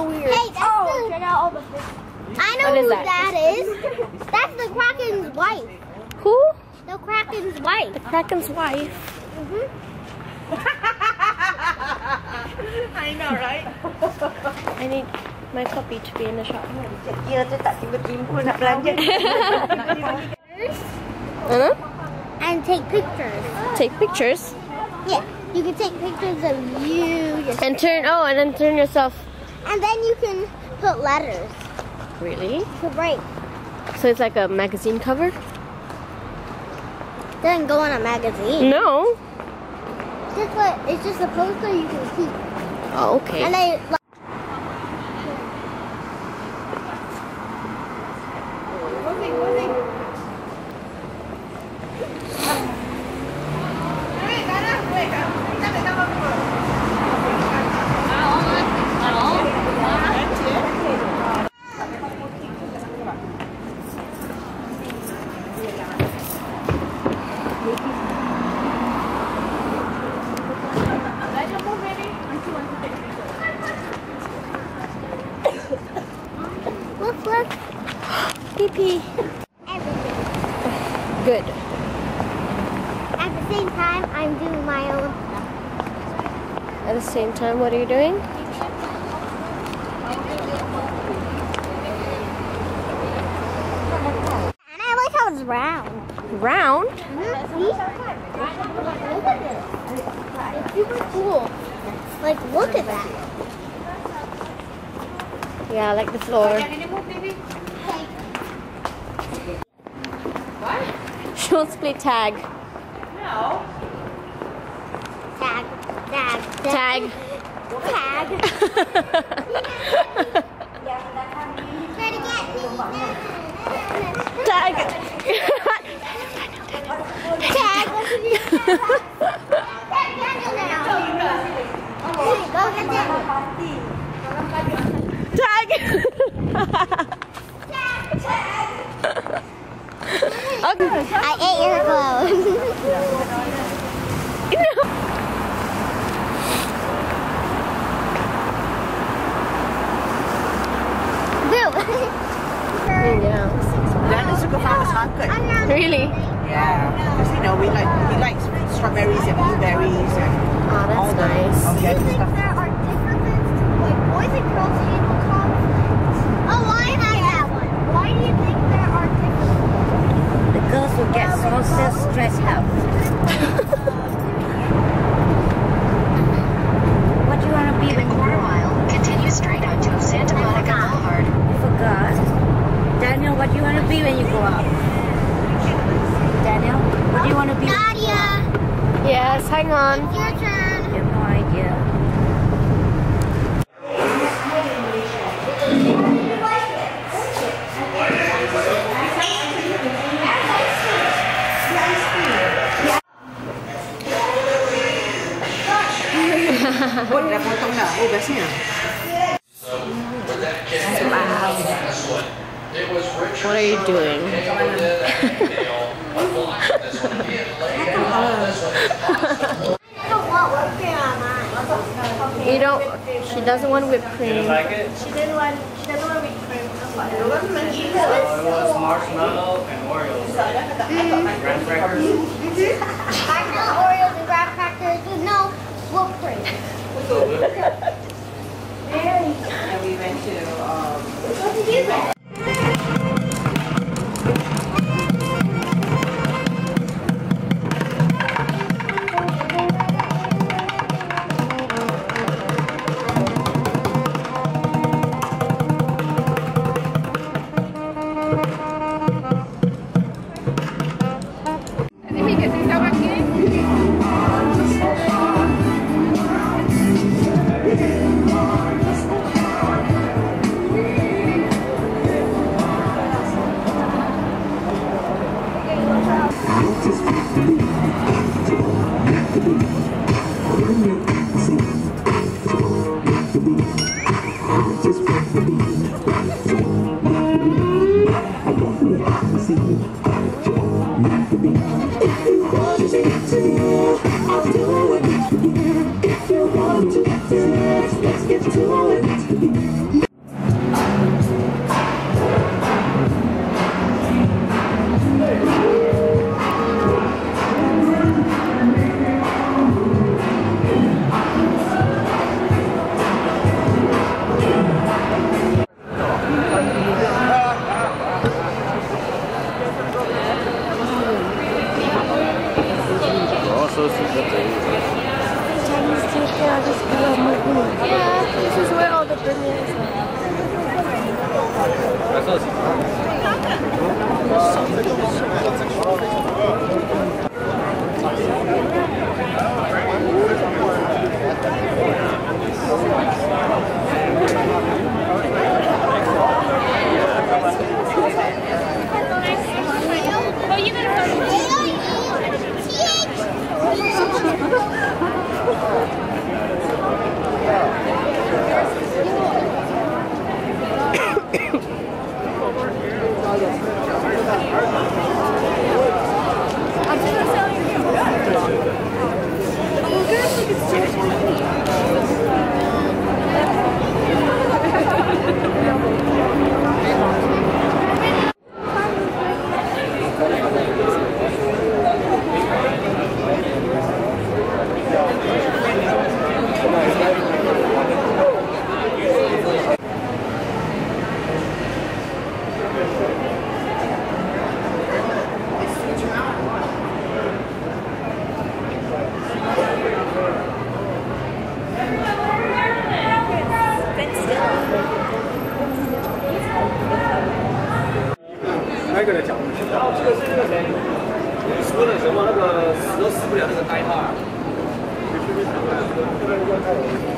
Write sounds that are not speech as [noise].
so weird. Hey, that's oh, the- check out all the fish. I know What is who that? that is. That's the Kraken's wife. Who? The Kraken's wife. The Kraken's wife. Mm -hmm. [laughs] I know, right? I need my puppy to be in the shop. Kira tu tak tiba-tiba nak belanja. [laughs] And take pictures. Take pictures Yeah, you can take pictures of you, yourself. and turn. Oh, and then turn yourself. And then you can put letters Really? to write. So it's like a magazine cover? Then go on a magazine. No. Just what it's just a poster you can keep. Oh, okay. And look look Pee pee. everything. Good. At the same time, I'm doing my own. At the same time, what are you doing? And I like how it's round. Round? See? Look at this. It's super cool. Like, look at that. Yeah, I like the floor. She'll split tag. Tag, tag, Tag. tag. Try to get me. Tag. [laughs] Tag. Tag Daniel now. Go get Daniel. Tag. okay. I ate your clothes. Boo. yeah. Daniel suka farmer's market. Really? Yeah, because you know we like we like strawberries and blueberries and Oh, all that's the nice. all Do the you other think stuff. there are differences between boys and girls table conflicts? Oh, why am I that one? Why do you think there are differences? The girls will get so so stressed out. what do you want to be when you grow up? Continue straight on to Santa Monica Boulevard. I forgot. Daniel, what do you want to be when you grow up? Daniel, what do you want to be? Nadia, Yes, hang on. your turn. I have no idea. oh, dah potong dah. Oh, bestnya. What are you doing? [laughs] I don't want whipped cream on mine. You don't. She doesn't want whipped cream. She didn't want, she doesn't want me cream. it was marshmallow and Oreos. Graham crackers. I know Oreos and graham crackers with no whipped cream. And we went to, um, What did you get? 我就是一そうです。Gracias.